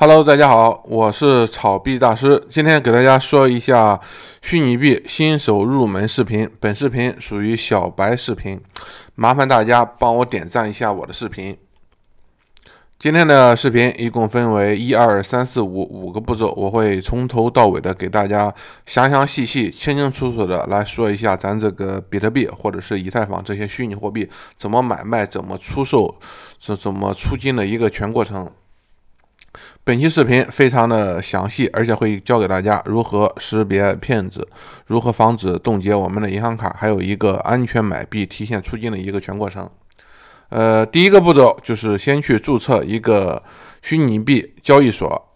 Hello，大家好，我是炒币大师。今天给大家说一下虚拟币新手入门视频。本视频属于小白视频，麻烦大家帮我点赞一下我的视频。今天的视频一共分为一二三四五五个步骤，我会从头到尾的给大家详详细细、清清楚楚的来说一下咱这个比特币或者是以太坊这些虚拟货币怎么买卖、怎么出售、是怎么出金的一个全过程。本期视频非常的详细，而且会教给大家如何识别骗子，如何防止冻结我们的银行卡，还有一个安全买币提现出金的一个全过程。呃，第一个步骤就是先去注册一个虚拟币交易所。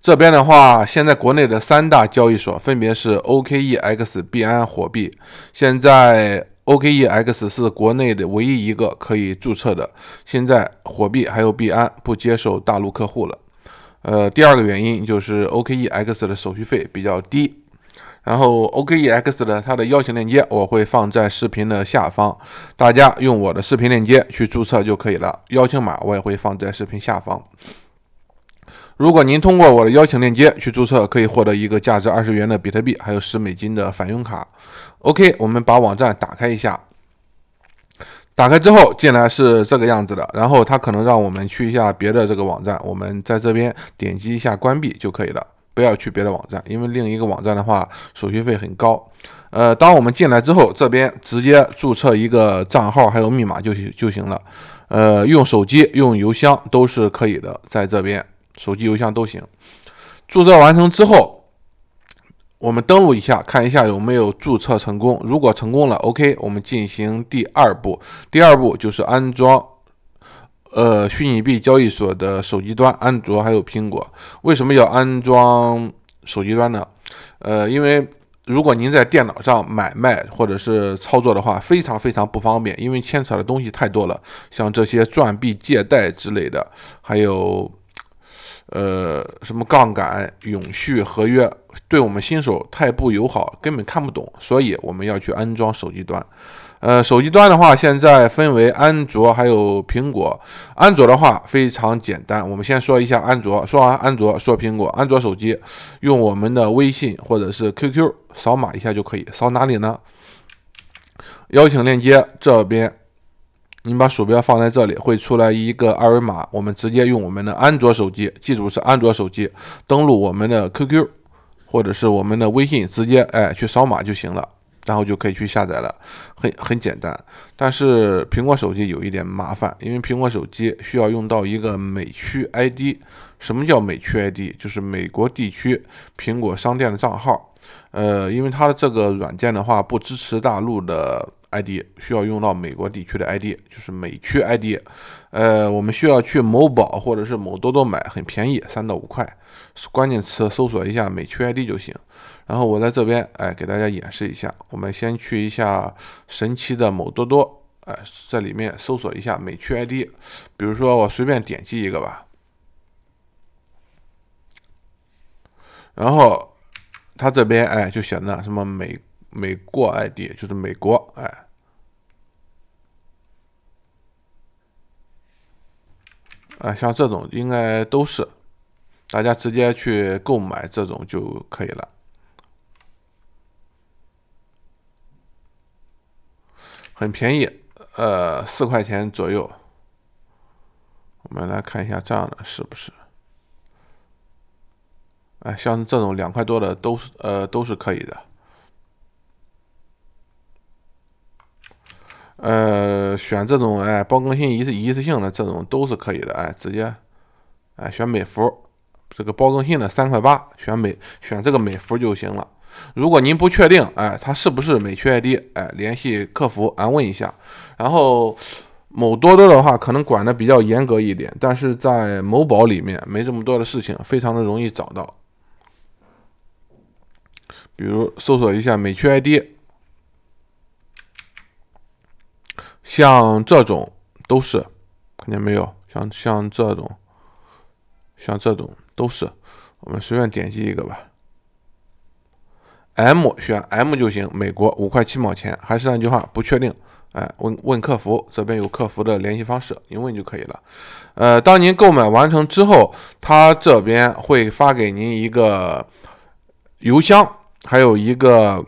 这边的话，现在国内的三大交易所分别是 OKEX、币安、火币。现在 OKEX 是国内的唯一一个可以注册的。现在火币还有币安不接受大陆客户了。呃，第二个原因就是 OKEX 的手续费比较低。然后 OKEX 的它的邀请链接我会放在视频的下方，大家用我的视频链接去注册就可以了。邀请码我也会放在视频下方。如果您通过我的邀请链接去注册，可以获得一个价值二十元的比特币，还有十美金的返佣卡。OK，我们把网站打开一下。打开之后进来是这个样子的，然后它可能让我们去一下别的这个网站，我们在这边点击一下关闭就可以了，不要去别的网站，因为另一个网站的话手续费很高。呃，当我们进来之后，这边直接注册一个账号还有密码就行就行了。呃，用手机用邮箱都是可以的，在这边。手机邮箱都行。注册完成之后，我们登录一下，看一下有没有注册成功。如果成功了，OK，我们进行第二步。第二步就是安装，呃，虚拟币交易所的手机端，安卓还有苹果。为什么要安装手机端呢？呃，因为如果您在电脑上买卖或者是操作的话，非常非常不方便，因为牵扯的东西太多了，像这些转币借贷之类的，还有。呃，什么杠杆、永续合约，对我们新手太不友好，根本看不懂，所以我们要去安装手机端。呃，手机端的话，现在分为安卓还有苹果。安卓的话非常简单，我们先说一下安卓。说完安卓，说苹果。安卓手机用我们的微信或者是 QQ 扫码一下就可以。扫哪里呢？邀请链接这边。你把鼠标放在这里，会出来一个二维码。我们直接用我们的安卓手机，记住是安卓手机，登录我们的 QQ 或者是我们的微信，直接哎去扫码就行了，然后就可以去下载了，很很简单。但是苹果手机有一点麻烦，因为苹果手机需要用到一个美区 ID。什么叫美区 ID？就是美国地区苹果商店的账号。呃，因为它的这个软件的话不支持大陆的。ID 需要用到美国地区的 ID，就是美区 ID。呃，我们需要去某宝或者是某多多买，很便宜，三到五块。关键词搜索一下美区 ID 就行。然后我在这边，哎，给大家演示一下。我们先去一下神奇的某多多，哎，在里面搜索一下美区 ID。比如说我随便点击一个吧，然后它这边哎就显的什么美。美国 ID 就是美国，哎，啊，像这种应该都是，大家直接去购买这种就可以了，很便宜，呃，四块钱左右。我们来看一下这样的是不是？哎，像这种两块多的都是，呃，都是可以的。呃，选这种哎，包更新一次一次性的这种都是可以的哎，直接哎选美服，这个包更新的三块八，选美选这个美服就行了。如果您不确定哎，它是不是美区 ID 哎，联系客服安问一下。然后某多多的话可能管的比较严格一点，但是在某宝里面没这么多的事情，非常的容易找到。比如搜索一下美区 ID。像这种都是，看见没有？像像这种，像这种都是，我们随便点击一个吧。M 选 M 就行，美国五块七毛钱。还是那句话，不确定哎，问问客服，这边有客服的联系方式，您问就可以了。呃，当您购买完成之后，他这边会发给您一个邮箱，还有一个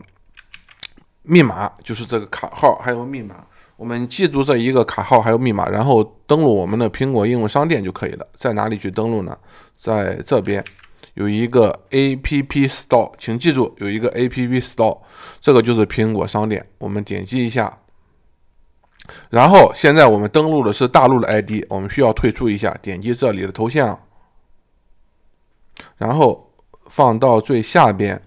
密码，就是这个卡号还有密码。我们记住这一个卡号还有密码，然后登录我们的苹果应用商店就可以了。在哪里去登录呢？在这边有一个 App Store，请记住有一个 App Store，这个就是苹果商店。我们点击一下。然后现在我们登录的是大陆的 ID，我们需要退出一下，点击这里的头像，然后放到最下边，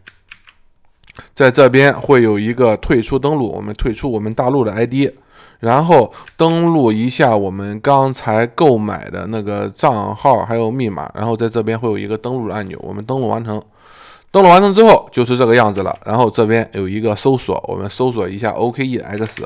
在这边会有一个退出登录，我们退出我们大陆的 ID，然后登录一下我们刚才购买的那个账号还有密码，然后在这边会有一个登录按钮，我们登录完成，登录完成之后就是这个样子了，然后这边有一个搜索，我们搜索一下 OKEX。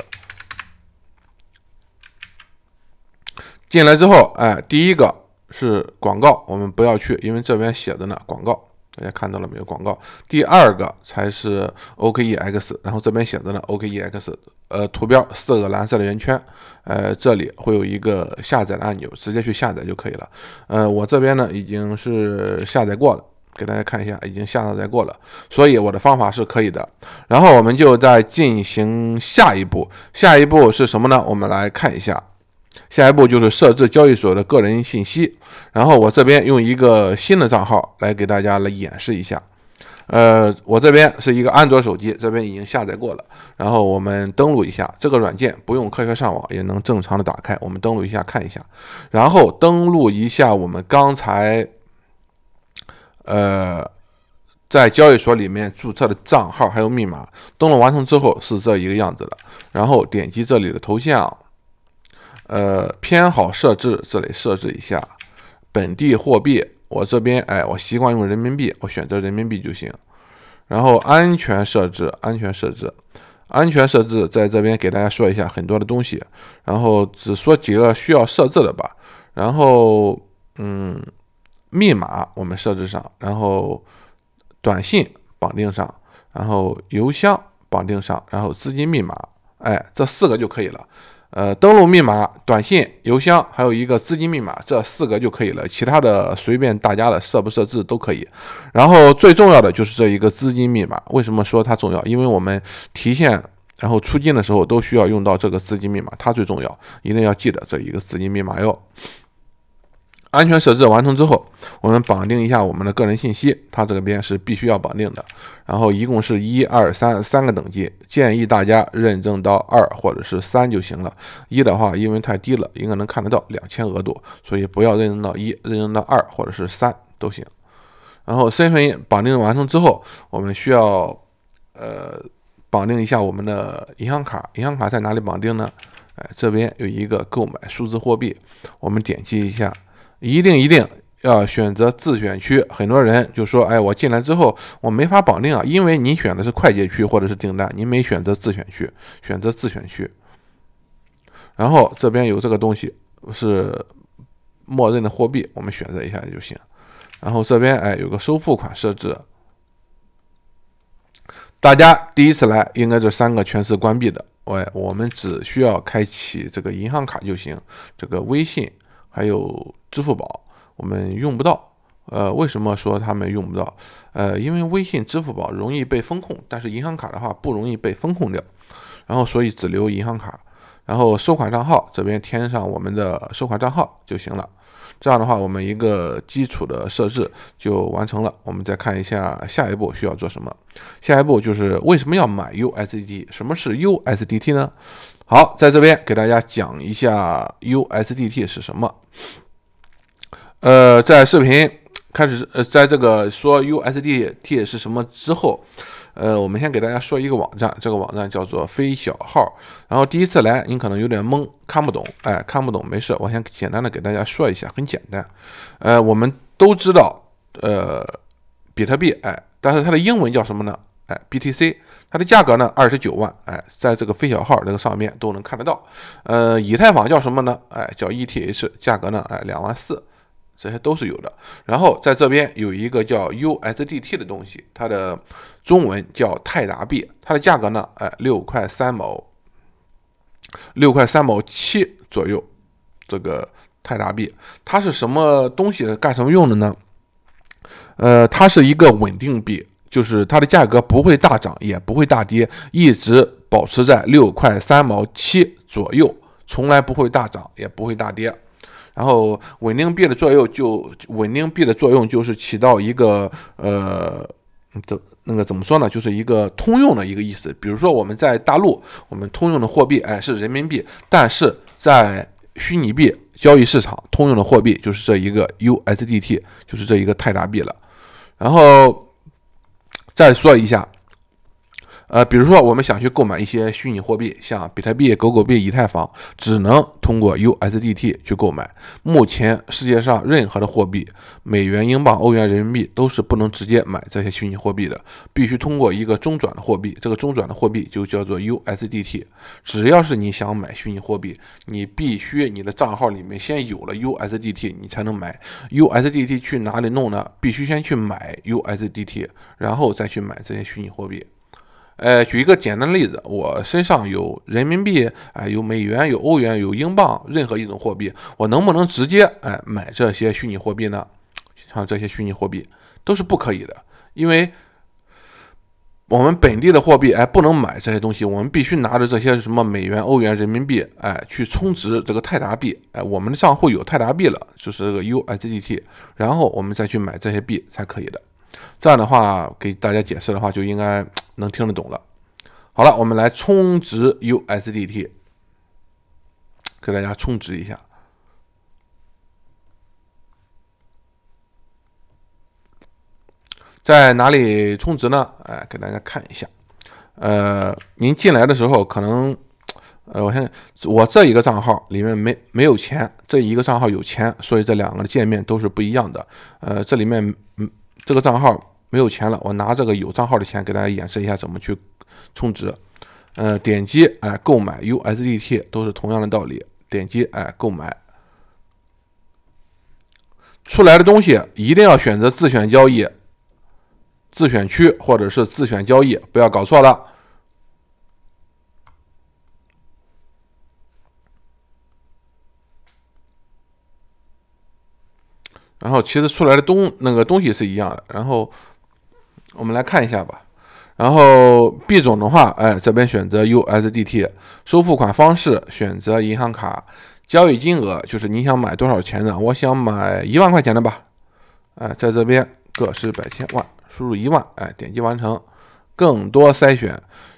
进来之后，哎，第一个是广告，我们不要去，因为这边写着呢，广告，大家看到了没有？广告。第二个才是 OKEX，然后这边写着呢，OKEX，呃，图标四个蓝色的圆圈，呃，这里会有一个下载的按钮，直接去下载就可以了。呃，我这边呢已经是下载过了，给大家看一下，已经下载过了，所以我的方法是可以的。然后我们就再进行下一步，下一步是什么呢？我们来看一下。下一步就是设置交易所的个人信息，然后我这边用一个新的账号来给大家来演示一下。呃，我这边是一个安卓手机，这边已经下载过了，然后我们登录一下这个软件，不用科学上网也能正常的打开。我们登录一下看一下，然后登录一下我们刚才呃在交易所里面注册的账号还有密码，登录完成之后是这一个样子的，然后点击这里的头像。呃，偏好设置这里设置一下本地货币，我这边哎，我习惯用人民币，我选择人民币就行。然后安全设置，安全设置，安全设置在这边给大家说一下很多的东西，然后只说几个需要设置的吧。然后嗯，密码我们设置上，然后短信绑定上，然后邮箱绑定上，然后资金密码，哎，这四个就可以了。呃，登录密码、短信、邮箱，还有一个资金密码，这四个就可以了。其他的随便大家的设不设置都可以。然后最重要的就是这一个资金密码。为什么说它重要？因为我们提现然后出金的时候都需要用到这个资金密码，它最重要，一定要记得这一个资金密码哟。安全设置完成之后，我们绑定一下我们的个人信息，它这边是必须要绑定的。然后一共是一二三三个等级，建议大家认证到二或者是三就行了。一的话，因为太低了，应该能看得到两千额度，所以不要认证到一，认证到二或者是三都行。然后身份绑定完成之后，我们需要呃绑定一下我们的银行卡，银行卡在哪里绑定呢？哎，这边有一个购买数字货币，我们点击一下。一定一定要选择自选区。很多人就说：“哎，我进来之后我没法绑定啊，因为你选的是快捷区或者是订单，您没选择自选区，选择自选区。然后这边有这个东西是默认的货币，我们选择一下就行。然后这边哎有个收付款设置，大家第一次来应该这三个全是关闭的。喂，我们只需要开启这个银行卡就行，这个微信。还有支付宝，我们用不到。呃，为什么说他们用不到？呃，因为微信、支付宝容易被风控，但是银行卡的话不容易被风控掉。然后，所以只留银行卡。然后收款账号这边填上我们的收款账号就行了。这样的话，我们一个基础的设置就完成了。我们再看一下下一步需要做什么。下一步就是为什么要买 USDT？什么是 USDT 呢？好，在这边给大家讲一下 USDT 是什么。呃，在视频开始，呃，在这个说 USDT 是什么之后，呃，我们先给大家说一个网站，这个网站叫做飞小号。然后第一次来，你可能有点懵，看不懂，哎，看不懂没事，我先简单的给大家说一下，很简单。呃，我们都知道，呃，比特币，哎，但是它的英文叫什么呢？哎，BTC。它的价格呢，二十九万，哎，在这个飞小号这个上面都能看得到。呃，以太坊叫什么呢？哎，叫 ETH，价格呢，哎，两万四，这些都是有的。然后在这边有一个叫 USDT 的东西，它的中文叫泰达币，它的价格呢，哎，六块三毛。六块三毛七左右，这个泰达币，它是什么东西？干什么用的呢？呃，它是一个稳定币，就是它的价格不会大涨，也不会大跌，一直保持在六块三毛七左右，从来不会大涨，也不会大跌。然后稳定币的作用就稳定币的作用就是起到一个呃，怎那个怎么说呢？就是一个通用的一个意思。比如说我们在大陆，我们通用的货币哎是人民币，但是在虚拟币交易市场通用的货币就是这一个 USDT，就是这一个泰达币了。然后再说一下。呃，比如说我们想去购买一些虚拟货币，像比特币、狗狗币、以太坊，只能通过 USDT 去购买。目前世界上任何的货币，美元、英镑、欧元、人民币都是不能直接买这些虚拟货币的，必须通过一个中转的货币。这个中转的货币就叫做 USDT。只要是你想买虚拟货币，你必须你的账号里面先有了 USDT，你才能买。USDT 去哪里弄呢？必须先去买 USDT，然后再去买这些虚拟货币。呃，举一个简单的例子，我身上有人民币，哎，有美元，有欧元，有英镑，任何一种货币，我能不能直接哎买这些虚拟货币呢？像这些虚拟货币都是不可以的，因为我们本地的货币哎不能买这些东西，我们必须拿着这些什么美元、欧元、人民币哎去充值这个泰达币，哎，我们的账户有泰达币了，就是这个 USDT，然后我们再去买这些币才可以的。这样的话，给大家解释的话，就应该能听得懂了。好了，我们来充值 USDT，给大家充值一下。在哪里充值呢？哎，给大家看一下。呃，您进来的时候可能，呃，我现在我这一个账号里面没没有钱，这一个账号有钱，所以这两个的界面都是不一样的。呃，这里面嗯。这个账号没有钱了，我拿这个有账号的钱给大家演示一下怎么去充值。呃，点击哎购买 USDT 都是同样的道理，点击哎购买，出来的东西一定要选择自选交易、自选区或者是自选交易，不要搞错了。然后其实出来的东那个东西是一样的，然后我们来看一下吧。然后币种的话，哎，这边选择 USDT，收付款方式选择银行卡，交易金额就是你想买多少钱的，我想买一万块钱的吧，哎，在这边个十百千万，输入一万，哎，点击完成，更多筛选，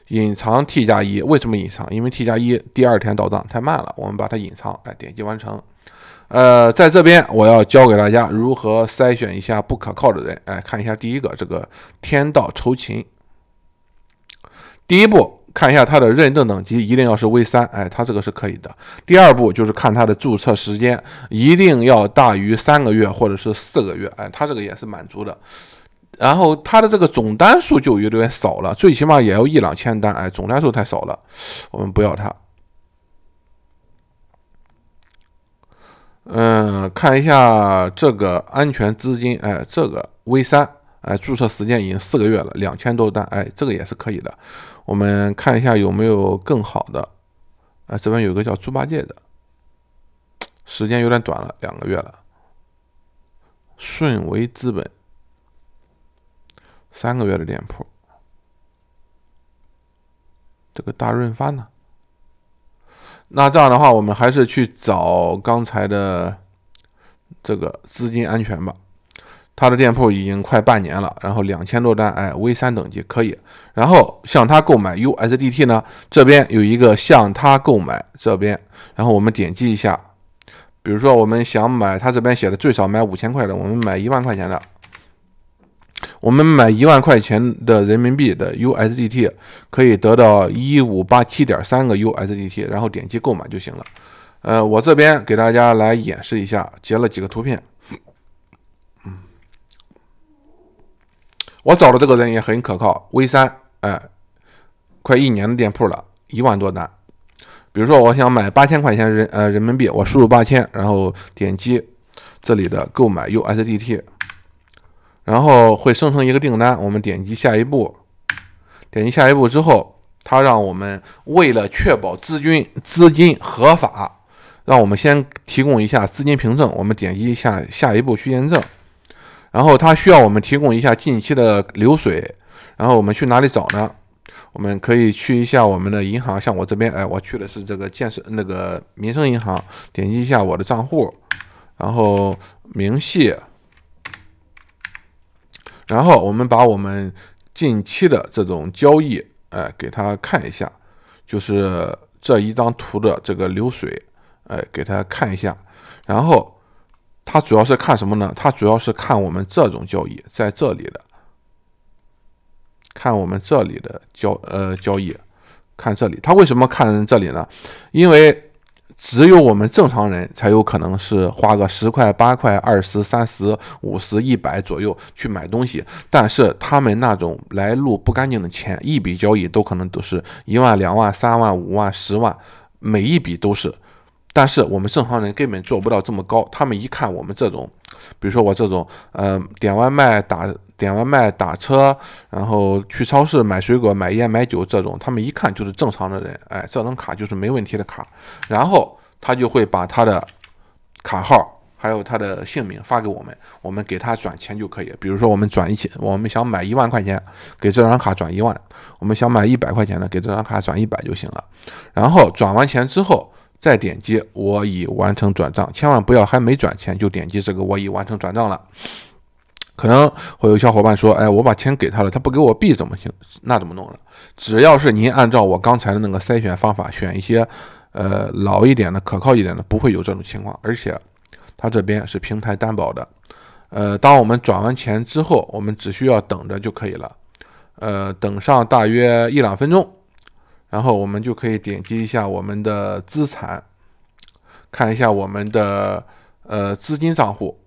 隐藏 T 加一，为什么隐藏？因为 T 加一第二天到账太慢了，我们把它隐藏，哎，点击完成。呃，在这边我要教给大家如何筛选一下不可靠的人。哎，看一下第一个，这个天道酬勤。第一步，看一下他的认证等级，一定要是 V 三。哎，他这个是可以的。第二步就是看他的注册时间，一定要大于三个月或者是四个月。哎，他这个也是满足的。然后他的这个总单数就有点少了，最起码也要一两千单。哎，总单数太少了，我们不要他。嗯，看一下这个安全资金，哎，这个 V 三，哎，注册时间已经四个月了，两千多单，哎，这个也是可以的。我们看一下有没有更好的，啊，这边有个叫猪八戒的，时间有点短了，两个月了。顺为资本，三个月的店铺。这个大润发呢？那这样的话，我们还是去找刚才的这个资金安全吧。他的店铺已经快半年了，然后两千多单，哎，V 三等级可以。然后向他购买 USDT 呢，这边有一个向他购买这边，然后我们点击一下，比如说我们想买他这边写的最少买五千块的，我们买一万块钱的。我们买一万块钱的人民币的 USDT，可以得到一五八七点三个 USDT，然后点击购买就行了。呃，我这边给大家来演示一下，截了几个图片。嗯，我找的这个人也很可靠，V 三，哎，快一年的店铺了，一万多单。比如说，我想买八千块钱人呃人民币，我输入八千，然后点击这里的购买 USDT。然后会生成一个订单，我们点击下一步，点击下一步之后，它让我们为了确保资金资金合法，让我们先提供一下资金凭证。我们点击一下下一步去验证，然后它需要我们提供一下近期的流水。然后我们去哪里找呢？我们可以去一下我们的银行，像我这边，哎，我去的是这个建设那个民生银行，点击一下我的账户，然后明细，然后我们把我们近期的这种交易，哎，给他看一下，就是这一张图的这个流水，哎，给他看一下，然后他主要是看什么呢？他主要是看我们这种交易在这里的。看我们这里的交呃交易，看这里，他为什么看这里呢？因为只有我们正常人才有可能是花个十块、八块、二十、三十、五十、一百左右去买东西，但是他们那种来路不干净的钱，一笔交易都可能都是一万、两万、三万、五万、十万，每一笔都是。但是我们正常人根本做不到这么高，他们一看我们这种，比如说我这种，呃，点外卖打点外卖打车，然后去超市买水果、买烟、买酒这种，他们一看就是正常的人，哎，这张卡就是没问题的卡，然后他就会把他的卡号还有他的姓名发给我们，我们给他转钱就可以。比如说我们转一千，我们想买一万块钱，给这张卡转一万；我们想买一百块钱的，给这张卡转一百就行了。然后转完钱之后。再点击我已完成转账，千万不要还没转钱就点击这个我已完成转账了。可能会有小伙伴说：“哎，我把钱给他了，他不给我币怎么行？那怎么弄呢？只要是您按照我刚才的那个筛选方法选一些呃老一点的、可靠一点的，不会有这种情况。而且他这边是平台担保的。呃，当我们转完钱之后，我们只需要等着就可以了。呃，等上大约一两分钟。”然后我们就可以点击一下我们的资产，看一下我们的呃资金账户，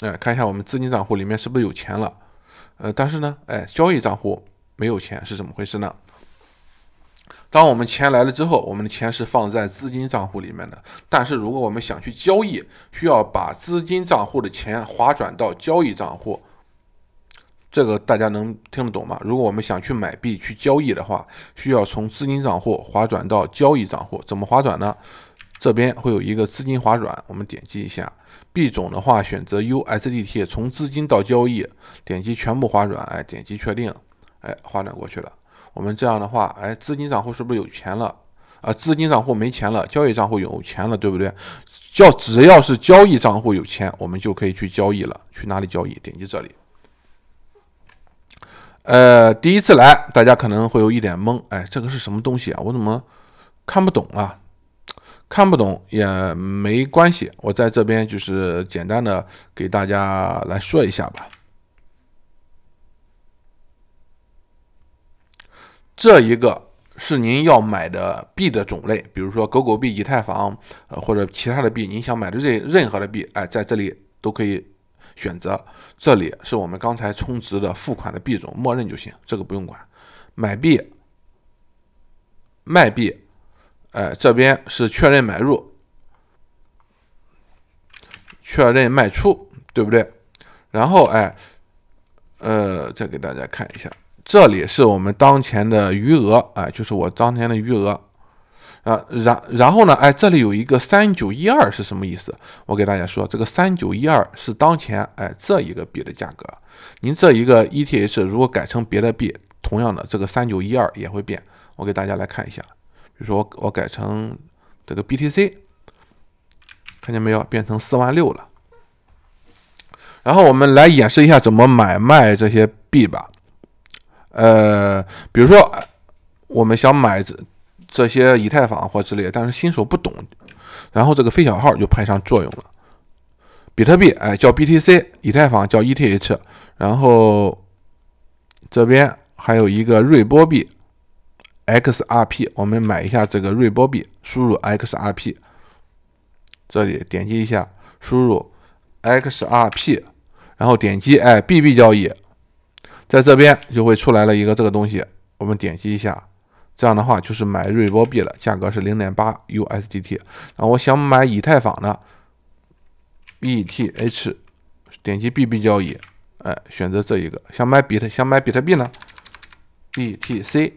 哎，看一下我们资金账户里面是不是有钱了，呃，但是呢，哎，交易账户没有钱是怎么回事呢？当我们钱来了之后，我们的钱是放在资金账户里面的，但是如果我们想去交易，需要把资金账户的钱划转到交易账户。这个大家能听得懂吗？如果我们想去买币去交易的话，需要从资金账户划转到交易账户。怎么划转呢？这边会有一个资金划转，我们点击一下。币种的话，选择 USDT，从资金到交易，点击全部划转，哎，点击确定，哎，划转过去了。我们这样的话，哎，资金账户是不是有钱了？啊，资金账户没钱了，交易账户有钱了，对不对？叫只要是交易账户有钱，我们就可以去交易了。去哪里交易？点击这里。呃，第一次来，大家可能会有一点懵，哎，这个是什么东西啊？我怎么看不懂啊？看不懂也没关系，我在这边就是简单的给大家来说一下吧。这一个是您要买的币的种类，比如说狗狗币、以太坊，呃，或者其他的币，您想买的任任何的币，哎，在这里都可以。选择这里是我们刚才充值的付款的币种，默认就行，这个不用管。买币、卖币，哎，这边是确认买入、确认卖出，对不对？然后哎，呃，再给大家看一下，这里是我们当前的余额，哎，就是我当前的余额。啊，然然后呢？哎，这里有一个三九一二是什么意思？我给大家说，这个三九一二是当前哎这一个币的价格。您这一个 ETH 如果改成别的币，同样的这个三九一二也会变。我给大家来看一下，比如说我我改成这个 BTC，看见没有？变成四万六了。然后我们来演示一下怎么买卖这些币吧。呃，比如说我们想买这。这些以太坊或之类的，但是新手不懂，然后这个飞小号就派上作用了。比特币哎叫 BTC，以太坊叫 ETH，然后这边还有一个瑞波币 XRP，我们买一下这个瑞波币，输入 XRP，这里点击一下，输入 XRP，然后点击哎 BB 交易，在这边就会出来了一个这个东西，我们点击一下。这样的话就是买瑞波币了，价格是零点八 USDT。然后我想买以太坊的，ETH，点击 BB 交易，哎，选择这一个。想买比特，想买比特币呢，BTC，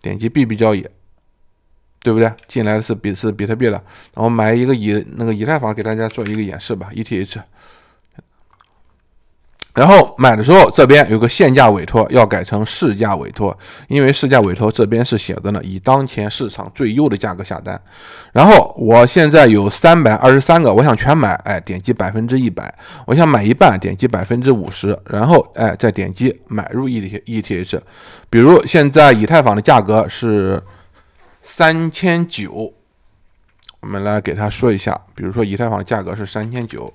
点击 BB 交易，对不对？进来的是比是比特币了，然后买一个以那个以太坊给大家做一个演示吧，ETH。然后买的时候，这边有个限价委托，要改成市价委托，因为市价委托这边是写的呢，以当前市场最优的价格下单。然后我现在有三百二十三个，我想全买，哎，点击百分之一百；我想买一半，点击百分之五十，然后哎再点击买入 E T E T H。比如现在以太坊的价格是三千九，我们来给他说一下，比如说以太坊的价格是三千九。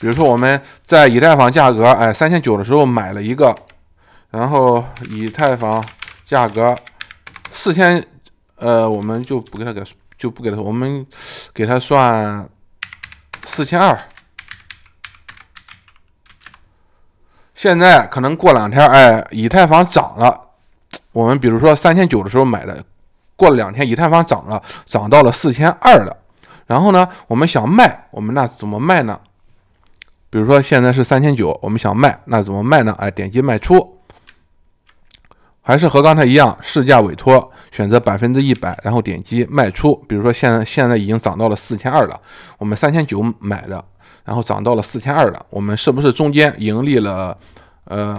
比如说我们在以太坊价格哎三千九的时候买了一个，然后以太坊价格四千，呃，我们就不给他给就不给他，我们给他算四千二。现在可能过两天哎，以太坊涨了，我们比如说三千九的时候买的，过了两天以太坊涨了，涨到了四千二了，然后呢，我们想卖，我们那怎么卖呢？比如说现在是三千九，我们想卖，那怎么卖呢？哎，点击卖出，还是和刚才一样，市价委托，选择百分之一百，然后点击卖出。比如说现在现在已经涨到了四千二了，我们三千九买的，然后涨到了四千二了，我们是不是中间盈利了？呃，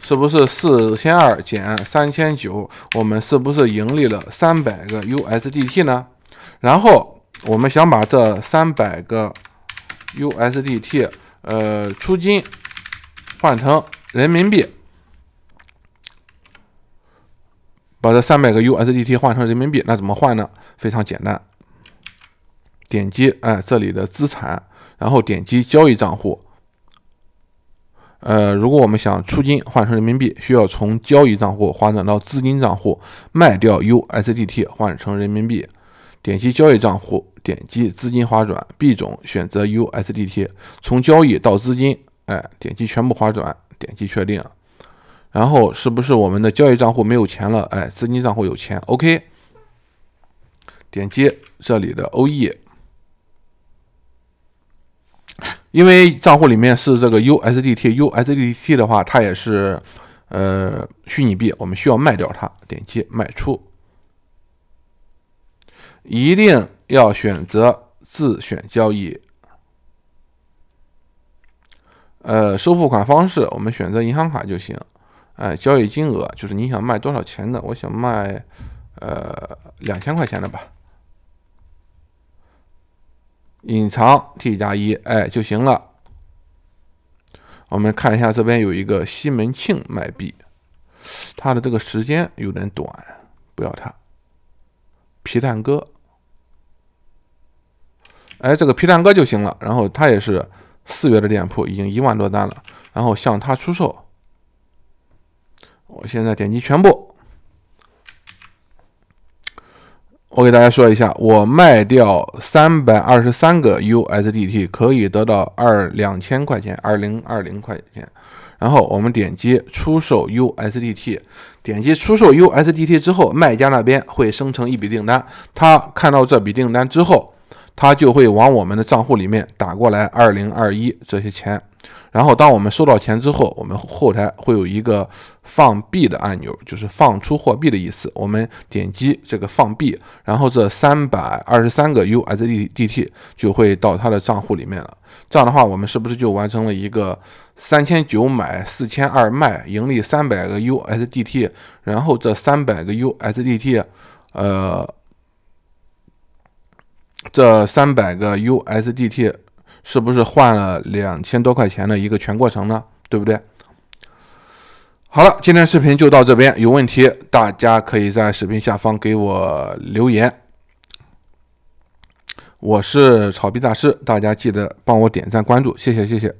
是不是四千二减三千九？我们是不是盈利了三百个 USDT 呢？然后。我们想把这三百个 USDT，呃，出金换成人民币，把这三百个 USDT 换成人民币，那怎么换呢？非常简单，点击哎这里的资产，然后点击交易账户。呃，如果我们想出金换成人民币，需要从交易账户划转到资金账户，卖掉 USDT 换成人民币。点击交易账户，点击资金划转币种，选择 USDT，从交易到资金，哎，点击全部划转，点击确定，然后是不是我们的交易账户没有钱了？哎，资金账户有钱，OK，点击这里的 OE，因为账户里面是这个 USDT，USDT 的话，它也是呃虚拟币，我们需要卖掉它，点击卖出。一定要选择自选交易。呃，收付款方式我们选择银行卡就行。哎，交易金额就是你想卖多少钱的，我想卖呃两千块钱的吧。隐藏 T 加一，哎就行了。我们看一下这边有一个西门庆卖币，它的这个时间有点短，不要它。皮蛋哥，哎，这个皮蛋哥就行了。然后他也是四月的店铺，已经一万多单了。然后向他出售，我现在点击全部。我给大家说一下，我卖掉三百二十三个 USDT，可以得到二两千块钱，二零二零块钱。然后我们点击出售 USDT，点击出售 USDT 之后，卖家那边会生成一笔订单。他看到这笔订单之后，他就会往我们的账户里面打过来二零二一这些钱。然后当我们收到钱之后，我们后台会有一个放币的按钮，就是放出货币的意思。我们点击这个放币，然后这三百二十三个 USDT 就会到他的账户里面了。这样的话，我们是不是就完成了一个？三千九买，四千二卖，盈利三百个 USDT，然后这三百个 USDT，呃，这三百个 USDT 是不是换了两千多块钱的一个全过程呢？对不对？好了，今天视频就到这边，有问题大家可以在视频下方给我留言。我是炒币大师，大家记得帮我点赞关注，谢谢谢谢。